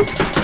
you